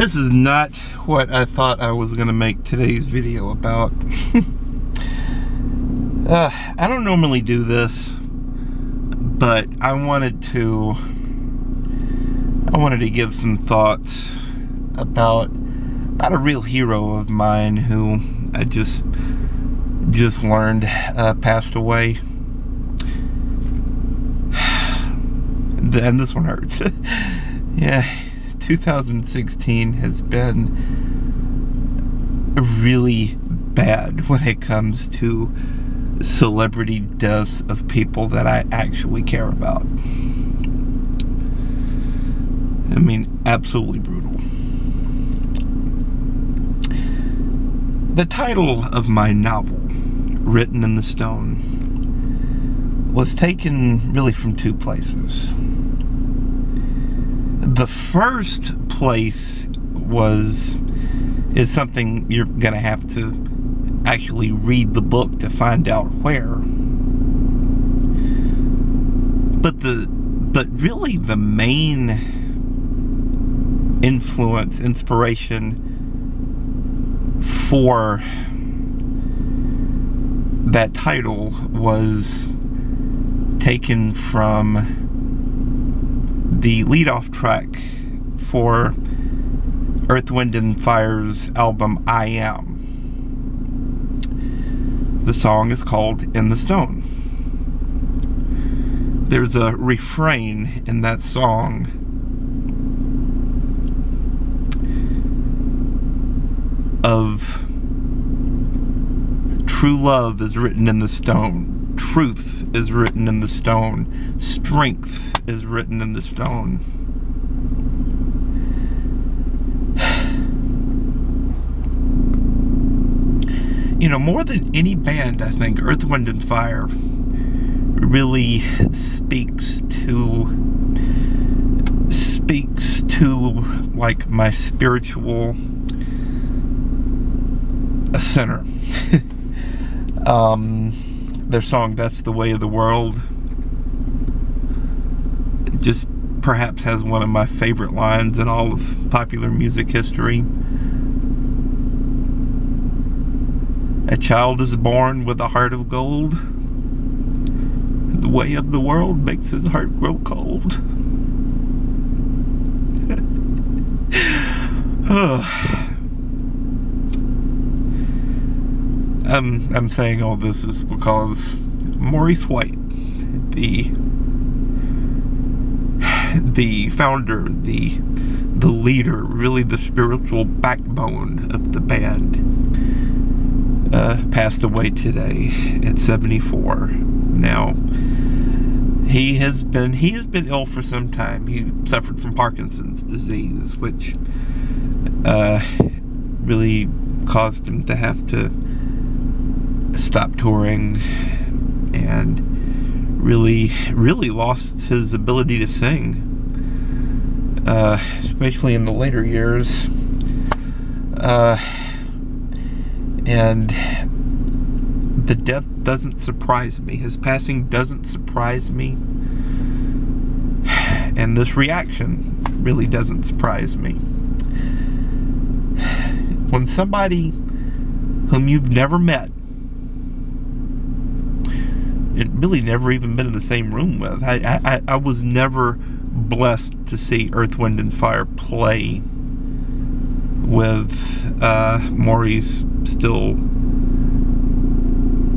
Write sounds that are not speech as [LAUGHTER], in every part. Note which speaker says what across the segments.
Speaker 1: This is not what I thought I was going to make today's video about. [LAUGHS] uh, I don't normally do this, but I wanted to I wanted to give some thoughts about about a real hero of mine who I just just learned uh, passed away. [SIGHS] And this one hurts. [LAUGHS] yeah, 2016 has been really bad when it comes to celebrity deaths of people that I actually care about. I mean, absolutely brutal. The title of my novel, Written in the Stone, was taken really from two places. The first place was is something you're going to have to actually read the book to find out where. But the but really the main influence, inspiration for that title was taken from the lead-off track for Earth, Wind, and Fire's album I Am. The song is called In the Stone. There's a refrain in that song of true love is written in the stone, truth is written in the stone, strength is written in the stone. [SIGHS] You know, more than any band, I think, Earth, Wind, and Fire really speaks to speaks to like my spiritual a center. [LAUGHS] um, their song "That's the Way of the World" just perhaps has one of my favorite lines in all of popular music history. A child is born with a heart of gold. The way of the world makes his heart grow cold. [LAUGHS] I'm I'm saying all this is because Maurice White, the the founder, the the leader, really the spiritual backbone of the band, uh, passed away today at 74. Now he has been he has been ill for some time. He suffered from Parkinson's disease, which uh, really caused him to have to stopped touring and really, really lost his ability to sing, uh, especially in the later years. Uh, and the death doesn't surprise me. His passing doesn't surprise me. And this reaction really doesn't surprise me. When somebody whom you've never met really never even been in the same room with. I, I, I was never blessed to see Earth, Wind, and Fire play with uh, Maurice still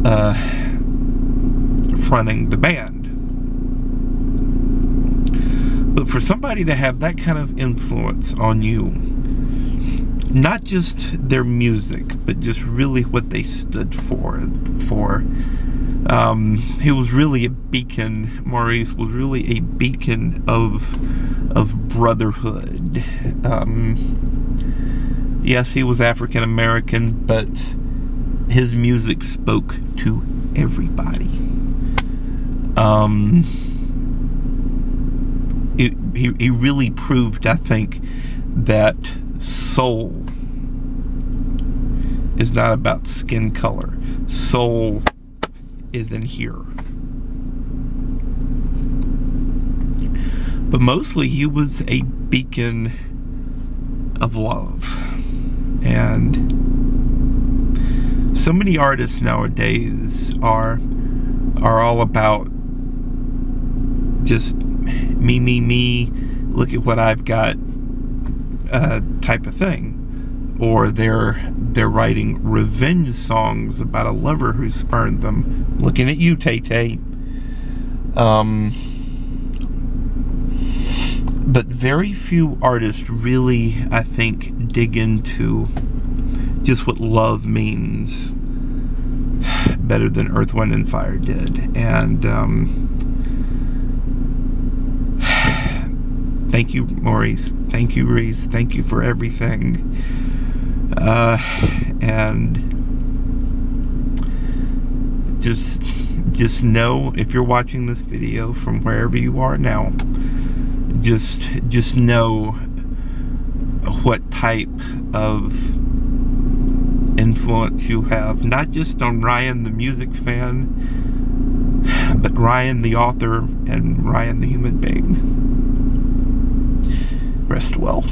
Speaker 1: uh, fronting the band. But for somebody to have that kind of influence on you, not just their music, but just really what they stood for, for um, he was really a beacon. Maurice was really a beacon of of brotherhood. Um, yes, he was African American, but his music spoke to everybody. Um, he, he really proved, I think, that soul is not about skin color. Soul is in here. But mostly he was a beacon of love. And so many artists nowadays are are all about just me, me, me, look at what I've got uh, type of thing. Or they're they're writing revenge songs about a lover who spurned them. Looking at you, Tay Tay. Um, but very few artists really, I think, dig into just what love means better than Earth, Wind, and Fire did. And um, [SIGHS] thank you, Maurice. Thank you, Reese. Thank you for everything. Uh, and just just know if you're watching this video from wherever you are now just just know what type of influence you have not just on Ryan the music fan but Ryan the author and Ryan the human being. Rest well